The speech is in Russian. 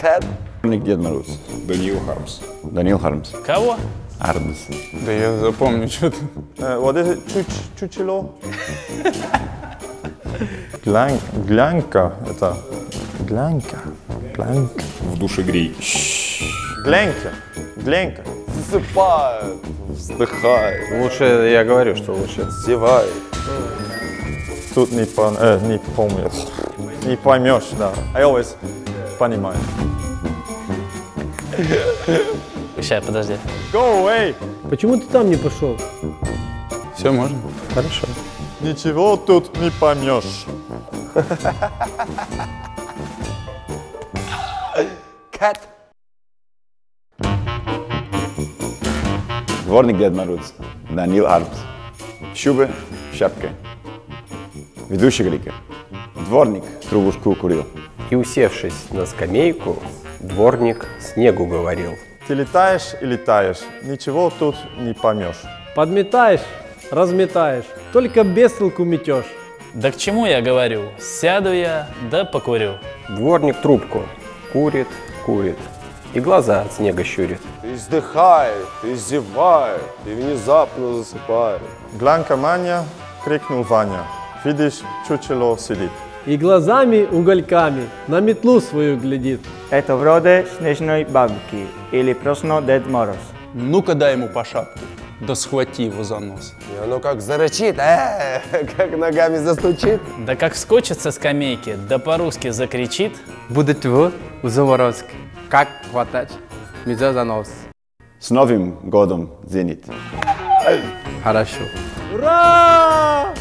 Кэт. Дед Мороз. Даниил Хармс. Данил Хармс. Кого? Армс. Да я запомню что-то. Э, Вот это чуч, чучело. Глянь, глянька, это глянька, глянька. В душе грей. Глянька, глянька. Засыпает, вздыхает, Лучше, я говорю, что лучше. зевает. Тут не, пон, э, не помню. Не поймешь, да. I always понимаю. Сейчас, подожди. Go away! Почему ты там не пошел? Все, можно? Хорошо. Ничего тут не поймешь. Кэт. Дворник Дед Мороз. Данил шубе, в шапке. Ведущий Грика. Дворник трубушку курил. И усевшись на скамейку, дворник снегу говорил. Ты летаешь и летаешь. Ничего тут не поймешь. Подметаешь, разметаешь, только без толку метешь. Да к чему я говорю? Сяду я, да покурю. Дворник трубку курит, курит. И глаза от снега щурит. И вздыхает, и внезапно засыпает. Глянька Маня, крикнул Ваня. Видишь, чучело сидит. И глазами угольками на метлу свою глядит. Это вроде снежной бабки или просто Дед Мороз. Ну-ка дай ему по шапке. Да схвати его за нос. И оно как зарычит, э, как ногами застучит. Да как вскочит со скамейки, да по-русски закричит. Будет вы в Заворозке. Как хватать меня за нос? С Новым годом, Зенит. Хорошо. Ура!